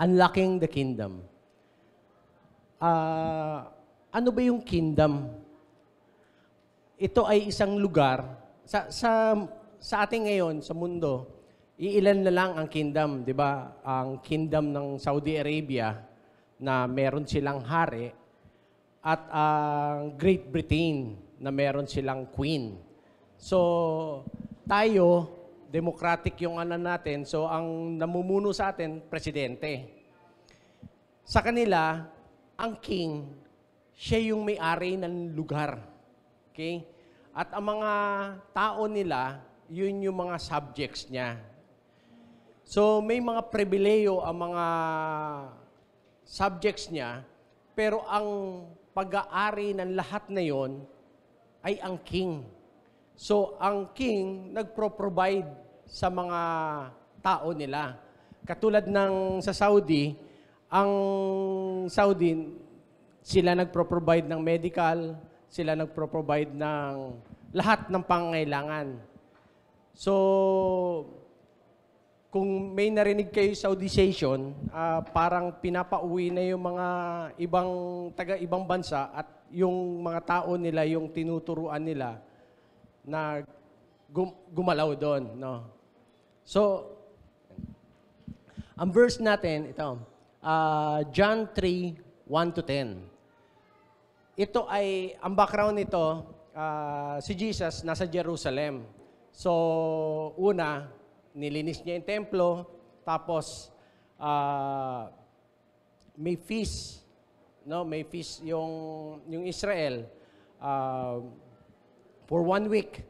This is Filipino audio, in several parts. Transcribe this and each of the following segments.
Unlocking the Kingdom. Ah, ano ba yung kingdom? Ito ay isang lugar sa sa sa ating ngayon sa mundo. Iilan na lang ang kingdom, 'di ba? Ang kingdom ng Saudi Arabia na meron silang hari at ang Great Britain na meron silang queen. So, tayo, democratic yung ano natin. So, ang namumuno sa atin, presidente. Sa kanila, ang king, siya yung may-ari ng lugar. Okay? At ang mga tao nila, yun yung mga subjects niya. So, may mga pribileyo ang mga subjects niya, pero ang pag-aari ng lahat na yon ay ang king. So, ang king nagpro-provide sa mga tao nila. Katulad ng sa Saudi, ang Saudi, sila nagpro-provide ng medical, sila nagpro-provide ng lahat ng pangangailangan. So, kung may narinig kayo Saudization, ah, parang pinapauwi na yung mga ibang taga ibang bansa at yung mga tao nila, yung tinuturuan nila na gum- gumalaw doon, no. So ang verse natin ito, ah, John 3, 1 to 10. Ito ay, ang background nito, ah, si Jesus nasa Jerusalem. So, una, nilinis niya yung templo, tapos ah, may feast, no? May feast yung yung Israel ah, for one week.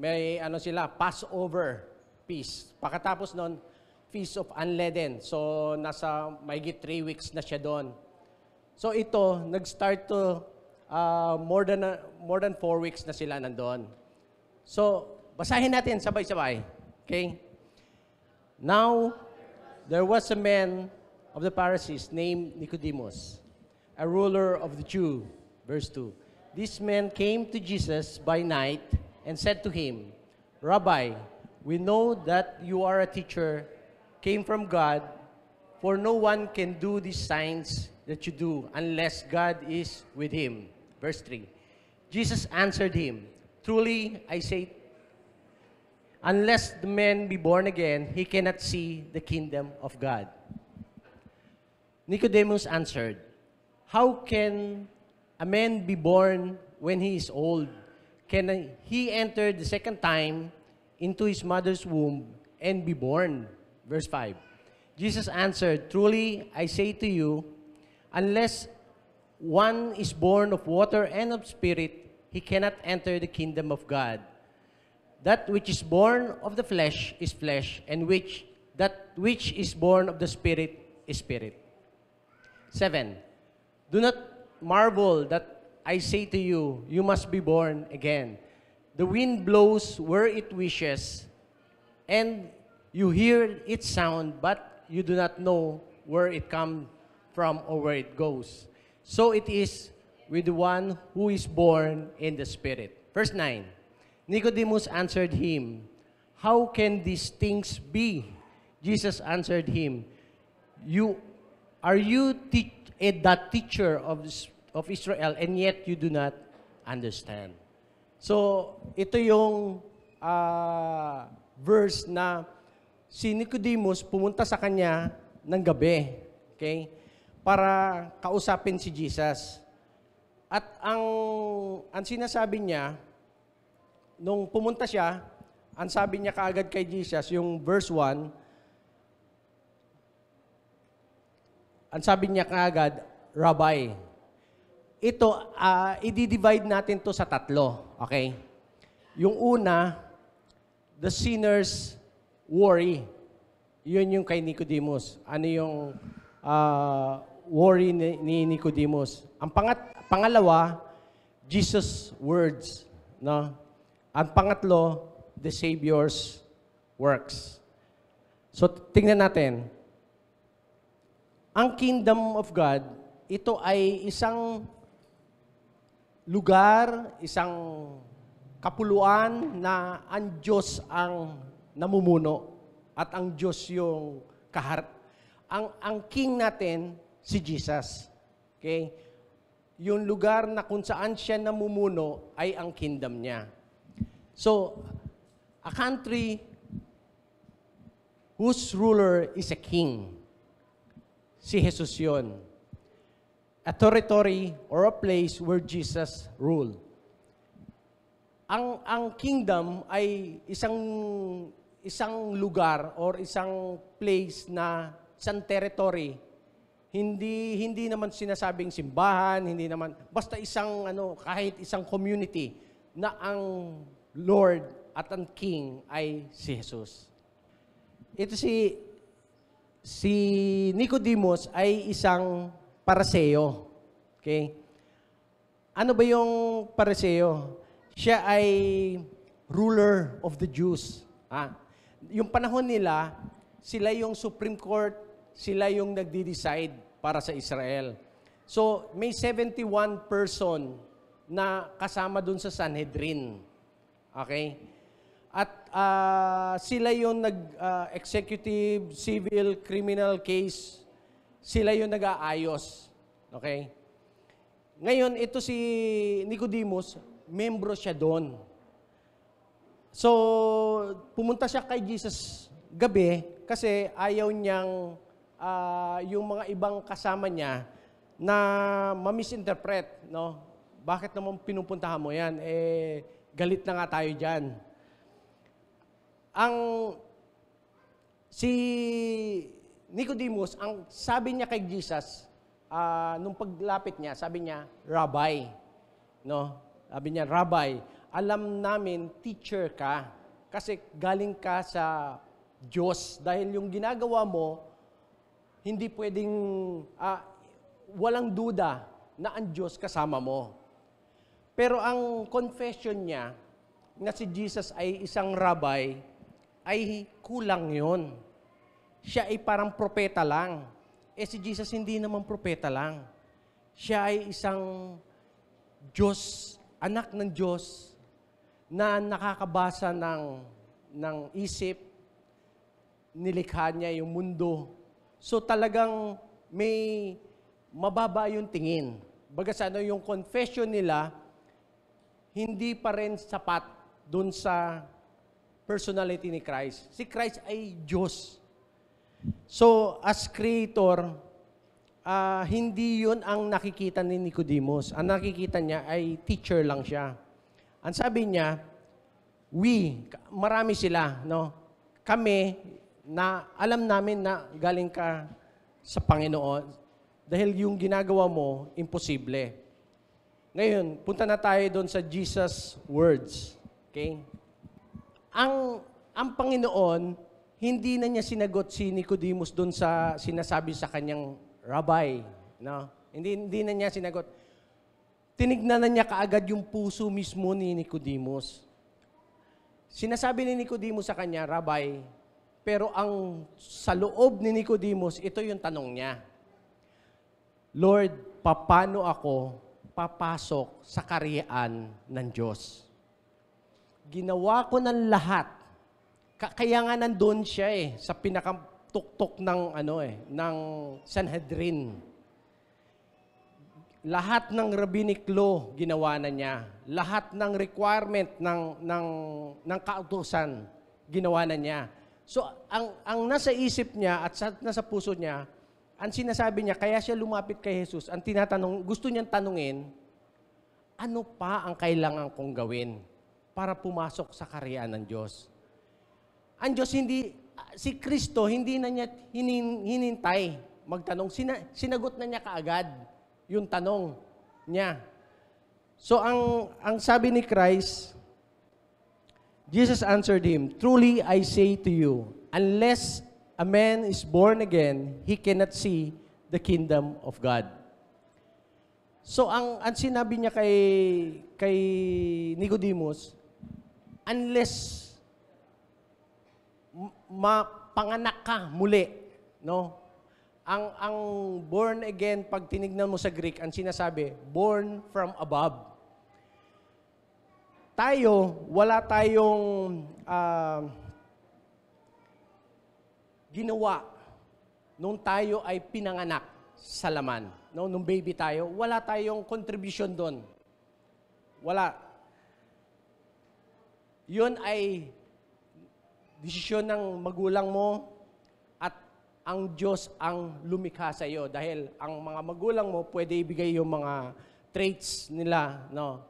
May ano sila, Passover feast. Pagkatapos noon, Feast of Unleavened. So, nasa mayigit three weeks na siya doon. So, ito, nag-start to ah, more than more than four weeks na sila nandoon. So, basahin natin sabay-sabay. Okay? Now, there was a man of the Pharisees named Nicodemus, a ruler of the Jew. Verse 2. This man came to Jesus by night and said to him, Rabbi, we know that you are a teacher, came from God, for no one can do these signs that you do unless God is with him. Verse 3. Jesus answered him, Truly I say unless the man be born again, he cannot see the kingdom of God. Nicodemus answered, How can a man be born when he is old? Can he enter the second time into his mother's womb and be born? Verse 5. Jesus answered, Truly I say to you, unless one is born of water and of spirit, he cannot enter the kingdom of God. That which is born of the flesh is flesh, and which that which is born of the spirit is spirit. 7. Do not marvel that I say to you, you must be born again. The wind blows where it wishes, and you hear its sound, but you do not know where it comes from or where it goes. So it is with the one who is born in the Spirit. Verse 9 Nicodemus answered him, How can these things be? Jesus answered him, You are you a, eh, the teacher of, of Israel, and yet you do not understand. So, ito yung ah, verse na si Nicodemus pumunta sa kanya ng gabi, okay? Para kausapin si Jesus. At ang ang sinasabi niya nung pumunta siya, ang sabi niya kaagad kay Jesus, yung verse 1, ang sabi niya kaagad, Rabbi. Ito, ah, i-divide natin to sa tatlo, okay? Yung una, the sinner's worry. Yun yung kay Nicodemus. Ano yung ah, worry ni, ni Nicodemus? Ang pangat, pangalawa, Jesus' words. No? Ang pangatlo, the Savior's works. So, tingnan natin. Ang kingdom of God, ito ay isang lugar, isang kapuluan na ang Diyos ang namumuno at ang Diyos yung kahar Ang, ang king natin, si Jesus. Okay? Yung lugar na kung saan siya namumuno ay ang kingdom niya. So, a country whose ruler is a king. Si Jesus yon. A territory or a place where Jesus ruled. Ang ang kingdom ay isang isang lugar or isang place na isang territory. Hindi hindi naman sinasabing simbahan, hindi naman basta isang ano kahit isang community na ang Lord at ang King ay si Jesus. Ito si si Nicodemus ay isang paraseo. Okay? Ano ba yung paraseo? Siya ay ruler of the Jews. Ah, yung panahon nila, sila yung Supreme Court, sila yung nagdi-decide para sa Israel. So, may 71 person na kasama dun sa Sanhedrin. Okay? At ah, sila yung nag-executive, civil, criminal case, sila yung nag-aayos. Okay? Ngayon, ito si Nicodemus, membro siya doon. So, pumunta siya kay Jesus gabi kasi ayaw niyang ah, yung mga ibang kasama niya na ma-misinterpret, no? Bakit naman pinupuntahan mo yan? Eh, galit na nga tayo dyan. Ang si Nicodemus, ang sabi niya kay Jesus, ah, nung paglapit niya, sabi niya, Rabbi. No? Sabi niya, Rabbi, alam namin, teacher ka. Kasi galing ka sa Diyos. Dahil yung ginagawa mo, hindi pwedeng, ah, walang duda na ang Diyos kasama mo. Pero ang confession niya, na si Jesus ay isang rabbi, ay kulang yon. Siya ay parang propeta lang. Eh si Jesus hindi naman propeta lang. Siya ay isang Diyos, anak ng Diyos, na nakakabasa ng, ng isip, nilikha niya yung mundo. So talagang may mababa yung tingin. Baga sa ano, yung confession nila, hindi pa rin sapat dun sa personality ni Christ. Si Christ ay Diyos. So, as creator, ah, hindi yun ang nakikita ni Nicodemus. Ang nakikita niya ay teacher lang siya. Ang sabi niya, we, marami sila, no? Kami, na alam namin na galing ka sa Panginoon dahil yung ginagawa mo, imposible. Ngayon, punta na tayo doon sa Jesus words. Okay? Ang ang Panginoon, hindi na niya sinagot si Nicodemus doon sa sinasabi sa kanyang rabbi, no? Hindi hindi na niya sinagot. Tinignan na niya kaagad yung puso mismo ni Nicodemus. Sinasabi ni Nicodemus sa kanya, Rabbi, pero ang sa loob ni Nicodemus, ito yung tanong niya. Lord, paano ako papasok sa karyaan ng Diyos? Ginawa ko ng lahat. Ka- Kaya nga nandun siya eh, sa pinakatuktok ng, ano eh, ng Sanhedrin. Lahat ng rabbinic law ginawa na niya. Lahat ng requirement ng, ng, ng kautusan ginawa na niya. So, ang, ang nasa isip niya at sa, nasa puso niya, ang sinasabi niya, kaya siya lumapit kay Jesus, ang tinatanong, gusto niyang tanungin, ano pa ang kailangan kong gawin para pumasok sa karyaan ng Diyos? Ang Diyos hindi, si Kristo, hindi na niya hinin, hinintay magtanong. Sina, sinagot na niya kaagad yung tanong niya. So ang ang sabi ni Christ, Jesus answered him, Truly I say to you, unless a man is born again, he cannot see the kingdom of God. So ang ang sinabi niya kay kay Nicodemus, unless mapanganak ka muli, no? Ang ang born again pag tinignan mo sa Greek, ang sinasabi, born from above. Tayo, wala tayong ah, ginawa nung tayo ay pinanganak sa laman, no, nung baby tayo, wala tayong contribution doon. Wala. Yun ay desisyon ng magulang mo at ang Diyos ang lumikha sa iyo. Dahil ang mga magulang mo pwede ibigay yung mga traits nila no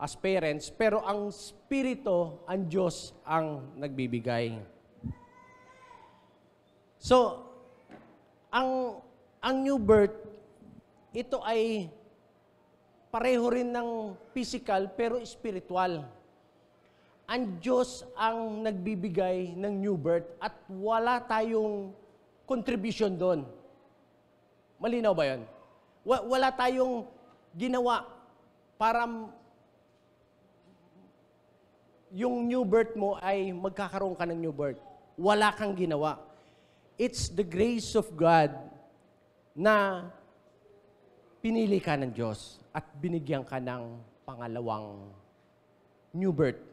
as parents. Pero ang spirito ang Diyos ang nagbibigay. So ang ang new birth ito ay pareho rin ng physical pero spiritual ang Diyos ang nagbibigay ng new birth at wala tayong contribution doon. Malinaw ba yun? Wa- Wala tayong ginawa para yung new birth mo ay magkakaroon ka ng new birth. Wala kang ginawa. It's the grace of God na pinili ka ng Diyos at binigyan ka ng pangalawang new birth.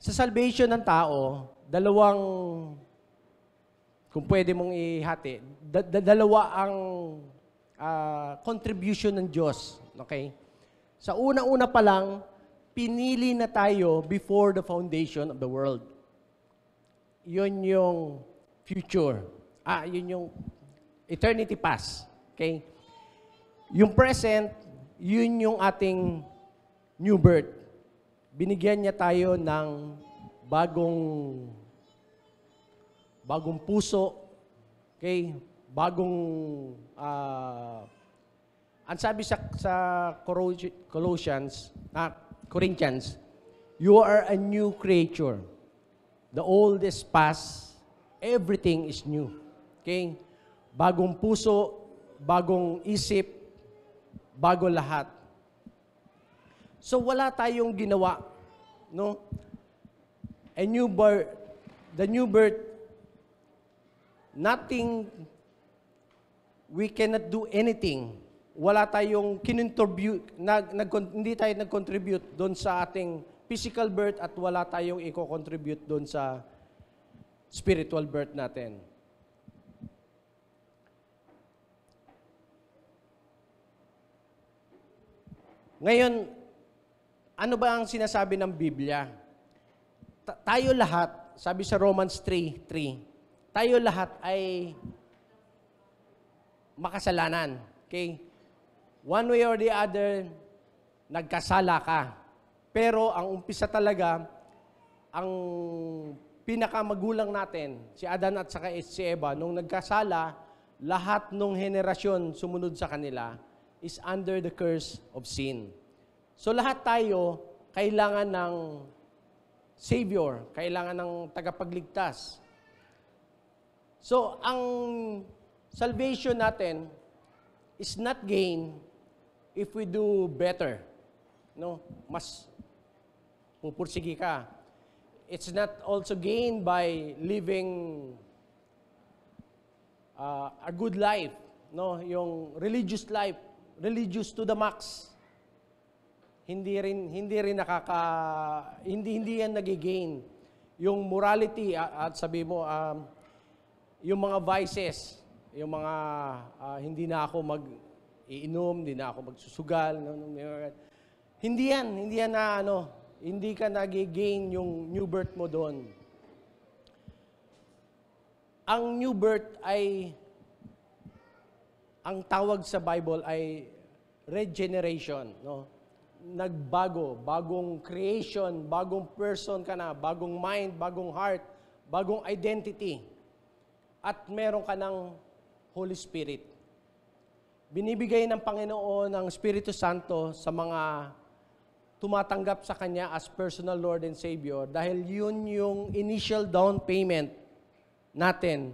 Sa salvation ng tao, dalawang, kung pwede mong ihati, da- da- dalawa ang ah, contribution ng Diyos. Okay? Sa una-una pa lang, pinili na tayo before the foundation of the world. Yun yung future. Ah, yun yung eternity past. Okay? Yung present, yun yung ating new birth binigyan niya tayo ng bagong bagong puso, okay? Bagong ah ang sabi sa sa Colossians, ah, Corinthians, you are a new creature. The old is past, everything is new. Okay? Bagong puso, bagong isip, bago lahat. So wala tayong ginawa, no? A new birth, the new birth, nothing, we cannot do anything. Wala tayong kinontribute, nag, nag, hindi tayo nag-contribute doon sa ating physical birth at wala tayong i-contribute doon sa spiritual birth natin. Ngayon, ano ba ang sinasabi ng Biblia? Ta- tayo lahat, sabi sa Romans 3:3, tayo lahat ay makasalanan. Okay? One way or the other, nagkasala ka. Pero ang umpisa talaga, ang pinakamagulang natin, si Adan at saka si Eva, nung nagkasala, lahat ng henerasyon sumunod sa kanila is under the curse of sin. So lahat tayo kailangan ng Savior, kailangan ng tagapagligtas. So ang salvation natin is not gain if we do better. No, mas pupursigi ka. It's not also gained by living uh, a good life, no, yung religious life, religious to the max. Hindi rin hindi rin nakaka hindi hindi yan nagigain. Yung morality a- at sabi mo um, yung mga vices, yung mga ah, hindi na ako mag iinom, hindi na ako magsusugal, no, no, no, hindi yan, hindi yan na ano, hindi ka nagigain yung new birth mo doon. Ang new birth ay ang tawag sa Bible ay regeneration, no? Nagbago, bagong creation, bagong person ka na, bagong mind, bagong heart, bagong identity. At meron ka ng Holy Spirit. Binibigay ng Panginoon ng Espiritu Santo sa mga tumatanggap sa Kanya as personal Lord and Savior dahil yun yung initial down payment natin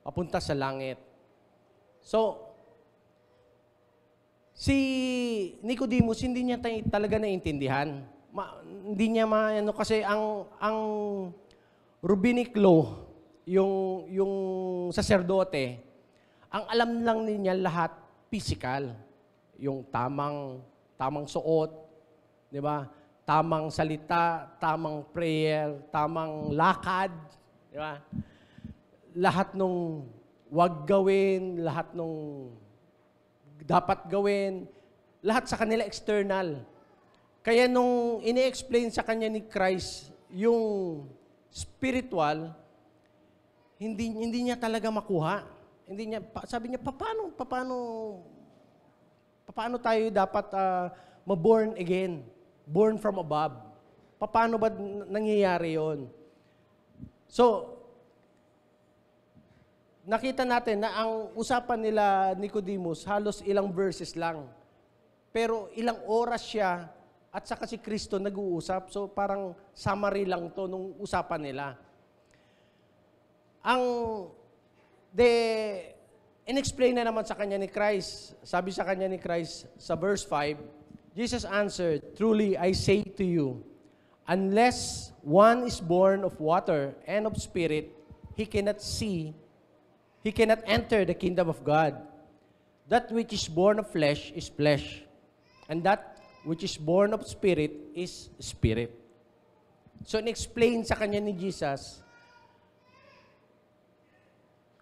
papunta sa langit. So, si Nicodemus, hindi niya talaga naiintindihan. Ma, hindi niya maano kasi ang ang rabbinic law, yung yung saserdote, ang alam lang niya lahat physical, yung tamang tamang suot, 'di ba? Tamang salita, tamang prayer, tamang lakad, 'di ba? Lahat nung wag gawin lahat nung dapat gawin, lahat sa kanila external. Kaya nung ini-explain sa kanya ni Christ yung spiritual, hindi hindi niya talaga makuha. Hindi niya sabi niya paano paano paano tayo dapat ah, ma-born again, born from above. Paano ba nangyayari 'yon? So, nakita natin na ang usapan nila Nicodemus halos ilang verses lang. Pero ilang oras siya at saka si Kristo nag-uusap. So parang summary lang to nung usapan nila. Ang de inexplain na naman sa kanya ni Christ. Sabi sa kanya ni Christ sa verse 5, Jesus answered, Truly I say to you, unless one is born of water and of spirit, he cannot see, he cannot enter the kingdom of God. That which is born of flesh is flesh, and that which is born of spirit is spirit. So, in-explain sa kanya ni Jesus,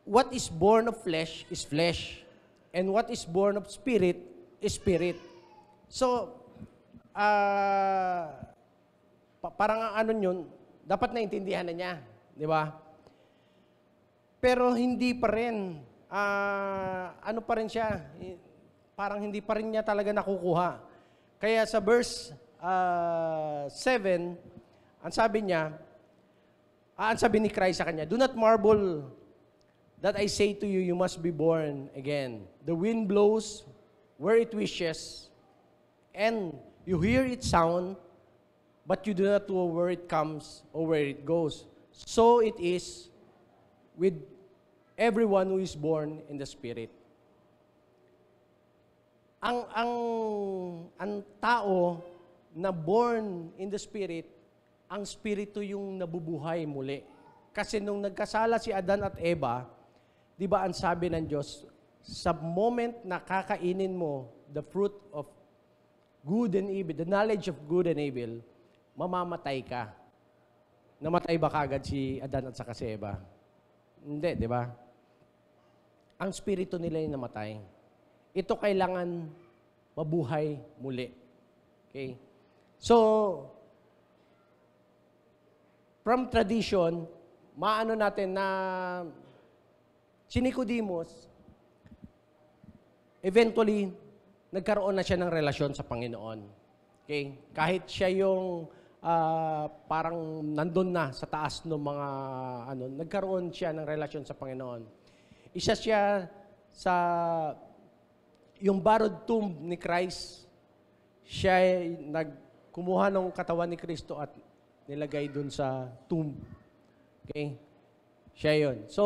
what is born of flesh is flesh, and what is born of spirit is spirit. So, pa- parang ang ano yun, dapat naintindihan na niya, di ba? Pero hindi pa rin, ah, ano pa rin siya, parang hindi pa rin niya talaga nakukuha. Kaya sa verse ah, 7, ang sabi niya, ah, ang sabi ni Christ sa kanya, Do not marvel that I say to you, you must be born again. The wind blows where it wishes, and you hear its sound, but you do not know where it comes or where it goes. So it is with everyone who is born in the Spirit. Ang, ang, ang tao na born in the Spirit, ang Spirito yung nabubuhay muli. Kasi nung nagkasala si Adan at Eva, di ba ang sabi ng Diyos, sa moment na kakainin mo the fruit of good and evil, the knowledge of good and evil, mamamatay ka. Namatay ba kagad si Adan at saka si Eva? Hindi, di ba? Ang spirito nila yung namatay. Ito kailangan mabuhay muli. Okay? So, from tradition, maano natin na si Nicodemus, eventually, nagkaroon na siya ng relasyon sa Panginoon. Okay? Kahit siya yung ah, parang nandun na sa taas ng mga ano, nagkaroon siya ng relasyon sa Panginoon. Isa siya sa yung borrowed tomb ni Christ. Siya nagkumuha ng katawan ni Kristo at nilagay dun sa tomb. Okay? Siya yun. So,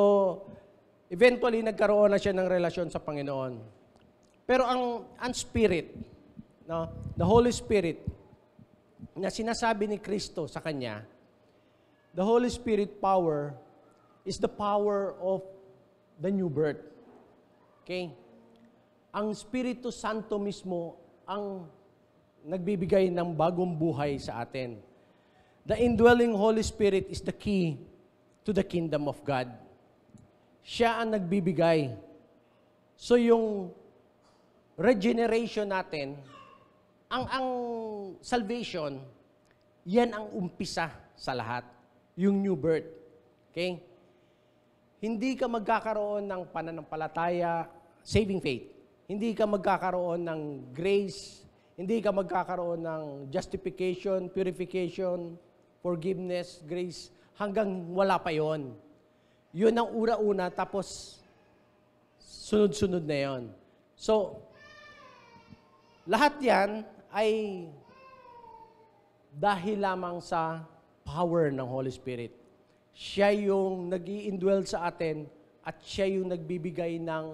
eventually, nagkaroon na siya ng relasyon sa Panginoon. Pero ang, ang spirit, no, the Holy Spirit, na sinasabi ni Kristo sa kanya, the Holy Spirit power is the power of the new birth. Okay? Ang Espiritu Santo mismo ang nagbibigay ng bagong buhay sa atin. The indwelling Holy Spirit is the key to the kingdom of God. Siya ang nagbibigay. So yung regeneration natin, ang ang salvation, yan ang umpisa sa lahat. Yung new birth. Okay? Hindi ka magkakaroon ng pananampalataya, saving faith. Hindi ka magkakaroon ng grace. Hindi ka magkakaroon ng justification, purification, forgiveness, grace, hanggang wala pa yon. Yun ang ura-una, tapos sunod-sunod na yon. So, lahat yan ay dahil lamang sa power ng Holy Spirit. Siya yung nag indwell sa atin at siya yung nagbibigay ng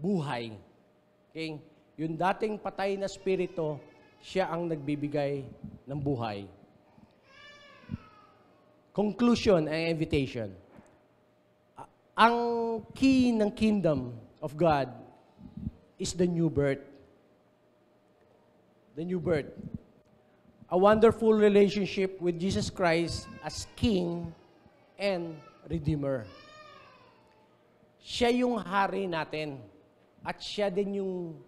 buhay. Okay? Yung dating patay na spirito, siya ang nagbibigay ng buhay. Conclusion and invitation. Ang key ng kingdom of God is the new birth. The new birth. A wonderful relationship with Jesus Christ as King and Redeemer. siya yung hari natin. At siya din yung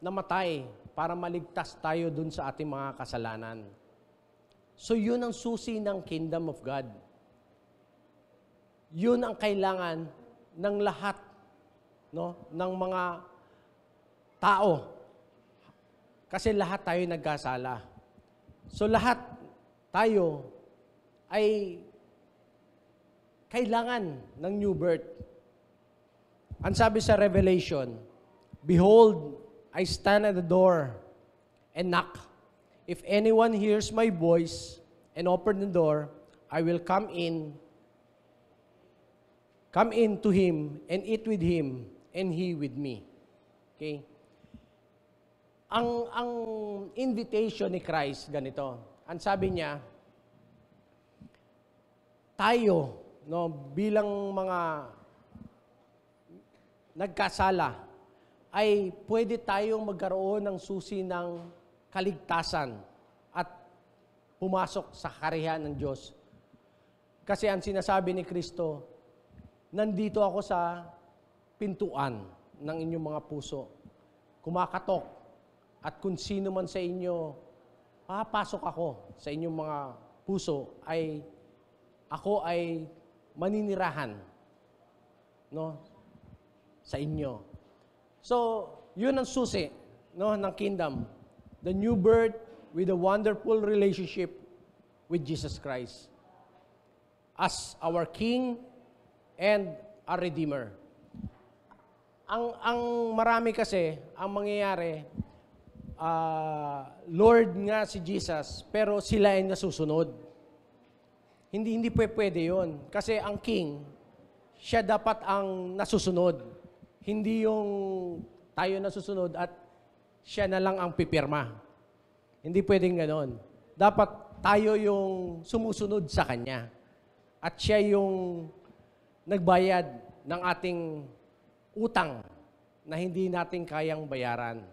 namatay para maligtas tayo dun sa ating mga kasalanan. So yun ang susi ng kingdom of God. Yun ang kailangan ng lahat no, ng mga tao. Kasi lahat tayo nagkasala. So lahat tayo ay kailangan ng new birth. Ang sabi sa Revelation, Behold, I stand at the door and knock. If anyone hears my voice and open the door, I will come in, come in to him and eat with him and he with me. Okay? Ang ang invitation ni Christ ganito. Ang sabi niya, tayo no bilang mga nagkasala ay pwede tayong magkaroon ng susi ng kaligtasan at pumasok sa karihan ng Diyos. Kasi ang sinasabi ni Kristo, nandito ako sa pintuan ng inyong mga puso. Kumakatok. At kung sino man sa inyo, papasok ako sa inyong mga puso, ay ako ay maninirahan no sa inyo. So, yun ang susi no ng kingdom. The new birth with a wonderful relationship with Jesus Christ as our king and our redeemer. Ang ang marami kasi ang mangyayari ah, Lord nga si Jesus pero sila ay nasusunod. Hindi hindi pwe- pwede 'yon kasi ang king siya dapat ang nasusunod. Hindi yung tayo nasusunod at siya na lang ang pipirma. Hindi pwedeng ganon. Dapat tayo yung sumusunod sa Kanya. At siya yung nagbayad ng ating utang na hindi natin kayang bayaran.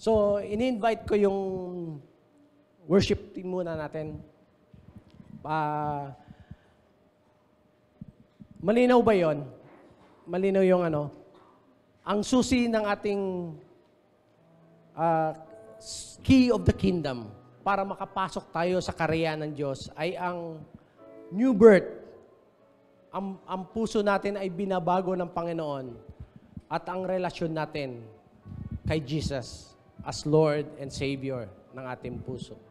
So, in-invite ko yung worship team muna natin. Ah, malinaw ba yon? Malinaw yung ano? Ang susi ng ating ah, key of the kingdom para makapasok tayo sa karya ng Diyos ay ang new birth. Ang, ang puso natin ay binabago ng Panginoon at ang relasyon natin kay Jesus as Lord and Savior ng ating puso.